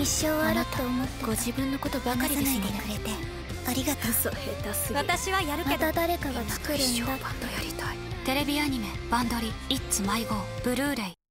一生あろうと思ってご自分のことばかりですよくれてありがとう。嘘下手すぎ私はやるけど。また誰かが作るんだバンドやりたい。テレビアニメ「バンドリ It's MyGO」ブルーレイ。